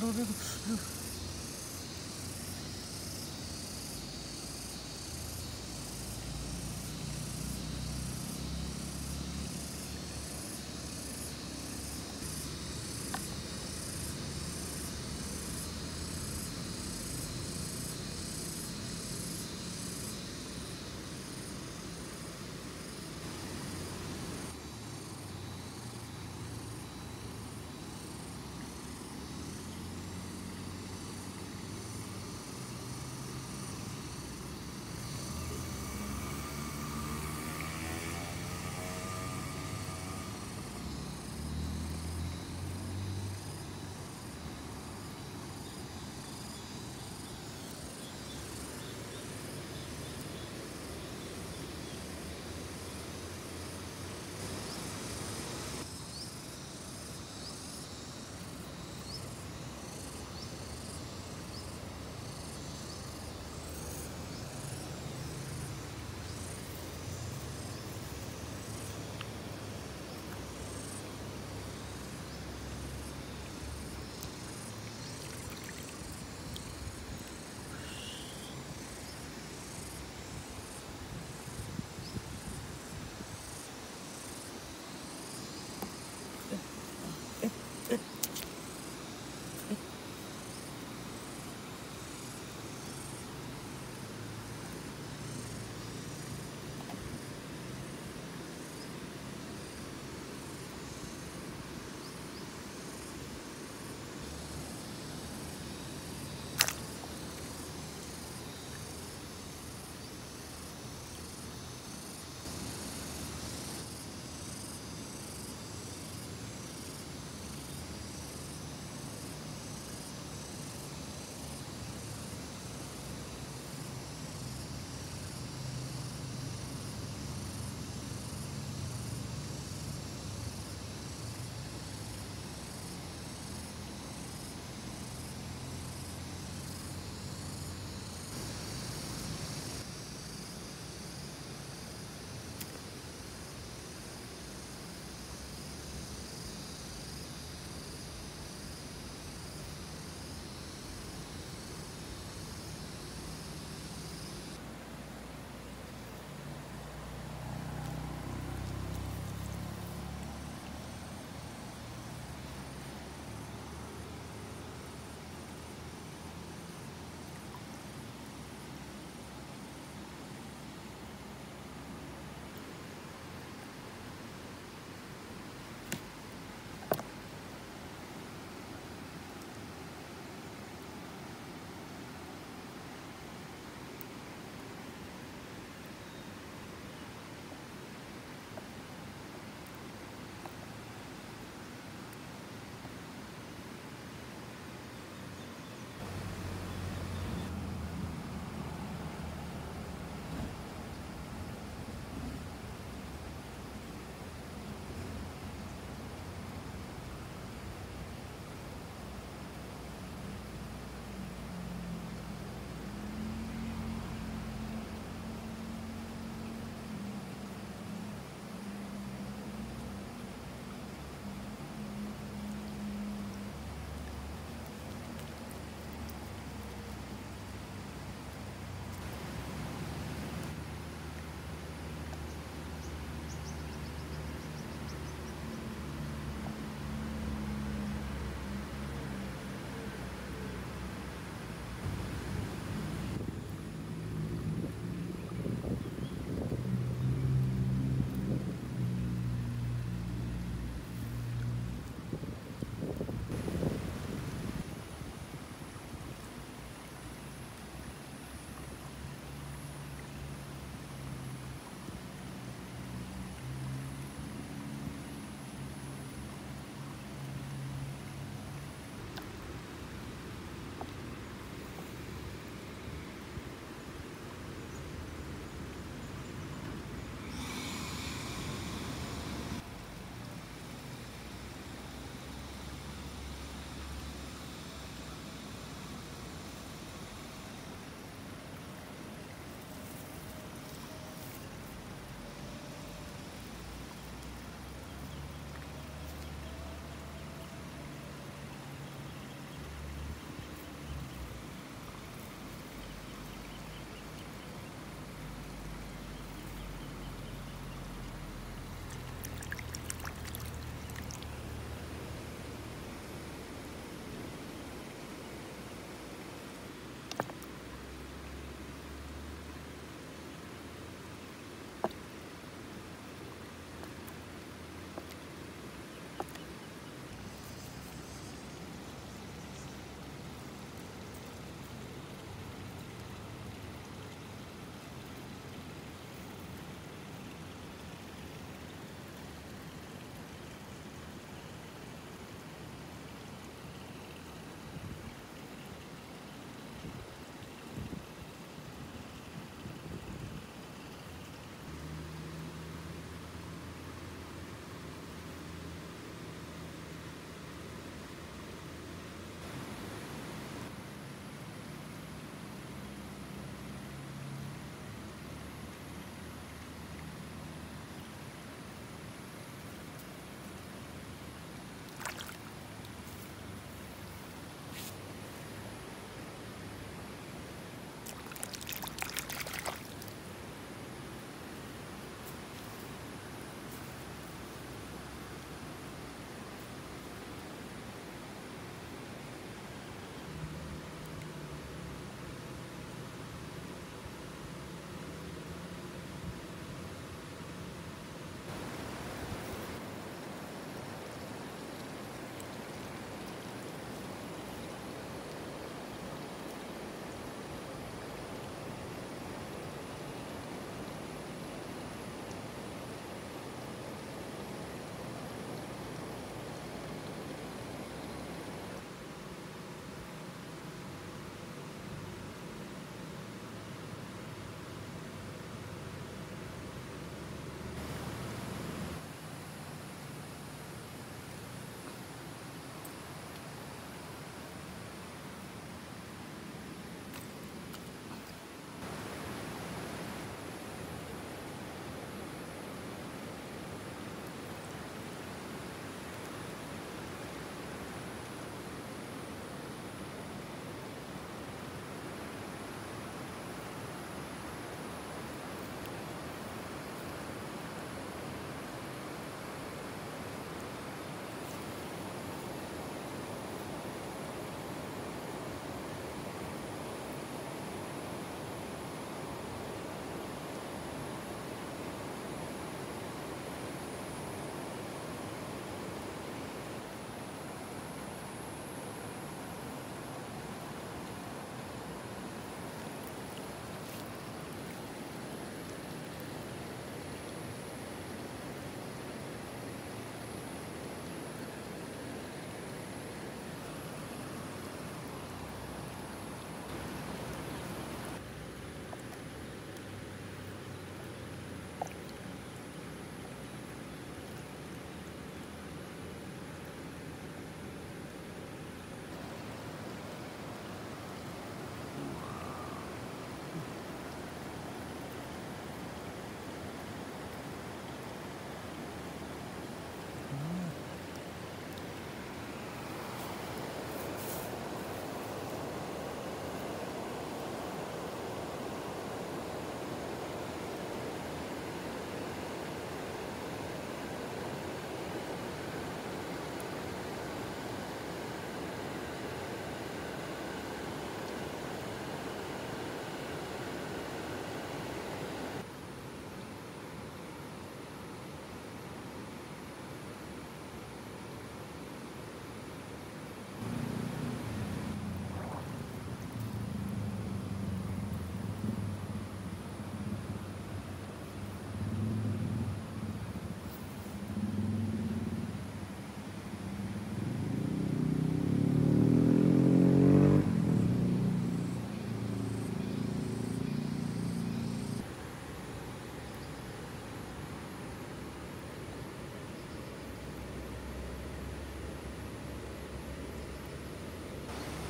I don't know.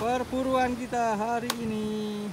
Perburuan kita hari ini